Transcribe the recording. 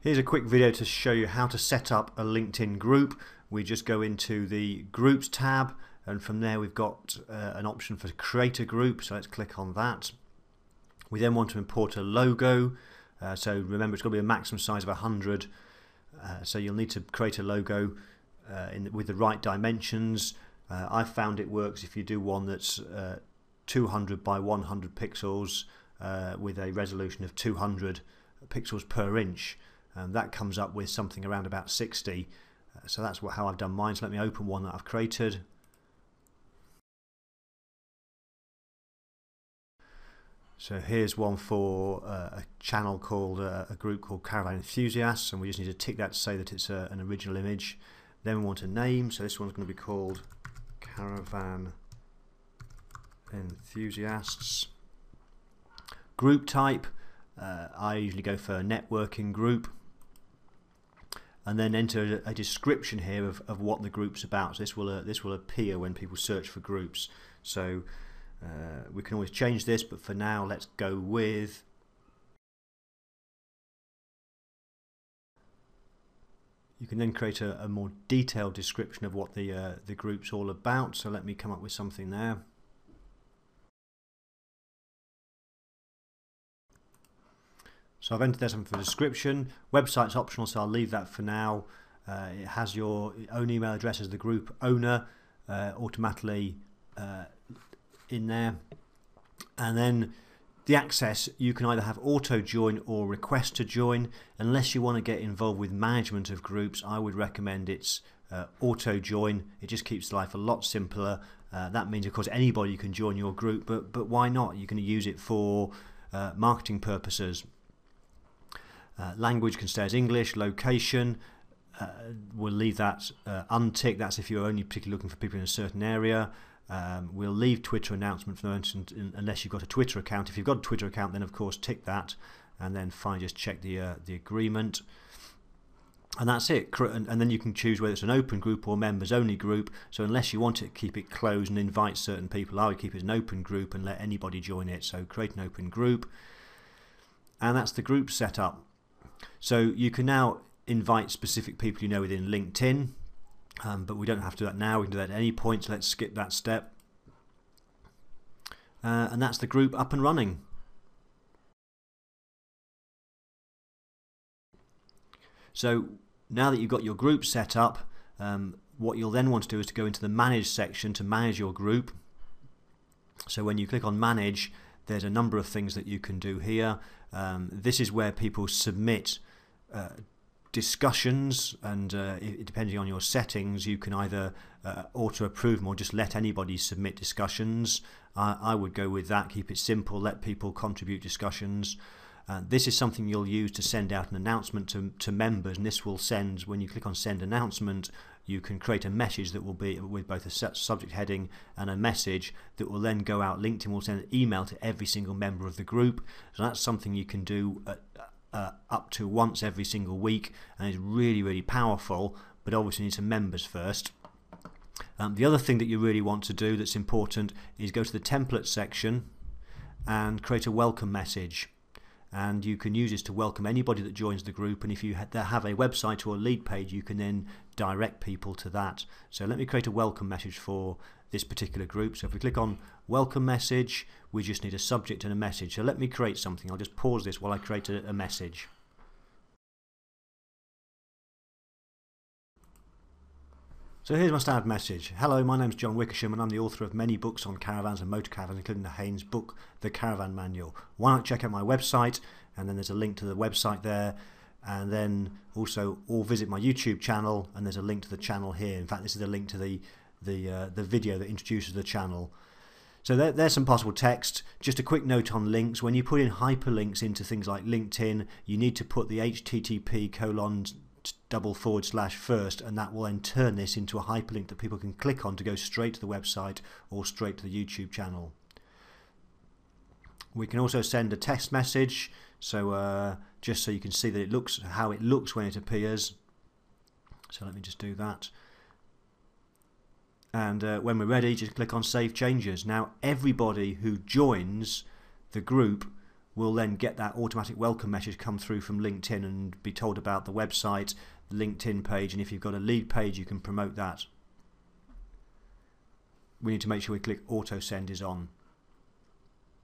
Here's a quick video to show you how to set up a LinkedIn group. We just go into the groups tab and from there we've got uh, an option for create a group so let's click on that. We then want to import a logo uh, so remember it's got to be a maximum size of 100 uh, so you'll need to create a logo uh, in, with the right dimensions. Uh, I found it works if you do one that's uh, 200 by 100 pixels with a resolution of 200 pixels per inch and that comes up with something around about 60 uh, so that's what, how I've done mine. So let me open one that I've created. So here's one for uh, a channel called uh, a group called Caravan Enthusiasts and we just need to tick that to say that it's a, uh, an original image. Then we want a name so this one's going to be called Caravan Enthusiasts. Group type uh, I usually go for a networking group and then enter a description here of, of what the group's about. So this will uh, this will appear when people search for groups. So uh, we can always change this, but for now let's go with You can then create a, a more detailed description of what the uh, the group's all about. So let me come up with something there. So I've entered there something for description. Website's optional, so I'll leave that for now. Uh, it has your own email address as the group owner uh, automatically uh, in there. And then the access, you can either have auto join or request to join. Unless you want to get involved with management of groups, I would recommend it's uh, auto join. It just keeps life a lot simpler. Uh, that means, of course, anybody can join your group, but, but why not? You can use it for uh, marketing purposes. Uh, language can stay as English. Location, uh, we'll leave that uh, unticked. That's if you're only particularly looking for people in a certain area. Um, we'll leave Twitter announcement for unless you've got a Twitter account. If you've got a Twitter account, then of course tick that, and then fine, just check the uh, the agreement. And that's it. And then you can choose whether it's an open group or members only group. So unless you want to keep it closed and invite certain people, I would keep it an open group and let anybody join it. So create an open group. And that's the group setup. So you can now invite specific people you know within LinkedIn, um, but we don't have to do that now. We can do that at any point. So let's skip that step. Uh, and that's the group up and running. So now that you've got your group set up, um, what you'll then want to do is to go into the manage section to manage your group. So when you click on manage, there's a number of things that you can do here. Um, this is where people submit uh, discussions and uh, depending on your settings you can either uh, auto approve them or just let anybody submit discussions I would go with that keep it simple let people contribute discussions uh, this is something you'll use to send out an announcement to, to members and this will send when you click on send announcement you can create a message that will be with both a subject heading and a message that will then go out LinkedIn will send an email to every single member of the group so that's something you can do at, uh, up to once every single week and it's really, really powerful, but obviously you need some members first. Um, the other thing that you really want to do that's important is go to the template section and create a welcome message. And you can use this to welcome anybody that joins the group. And if you have a website or a lead page, you can then direct people to that. So let me create a welcome message for this particular group. So if we click on welcome message, we just need a subject and a message. So let me create something. I'll just pause this while I create a, a message. So here's my standard message. Hello, my name's John Wickersham and I'm the author of many books on caravans and motor caravans, including the Haynes book, The Caravan Manual. Why not check out my website? And then there's a link to the website there. And then also, or visit my YouTube channel, and there's a link to the channel here. In fact, this is a link to the the, uh, the video that introduces the channel. So there, there's some possible text. Just a quick note on links. When you put in hyperlinks into things like LinkedIn, you need to put the HTTP colon double forward slash first and that will then turn this into a hyperlink that people can click on to go straight to the website or straight to the YouTube channel. We can also send a test message so uh, just so you can see that it looks how it looks when it appears. So let me just do that and uh, when we're ready just click on save changes now everybody who joins the group will then get that automatic welcome message come through from LinkedIn and be told about the website, LinkedIn page, and if you've got a lead page, you can promote that. We need to make sure we click auto send is on.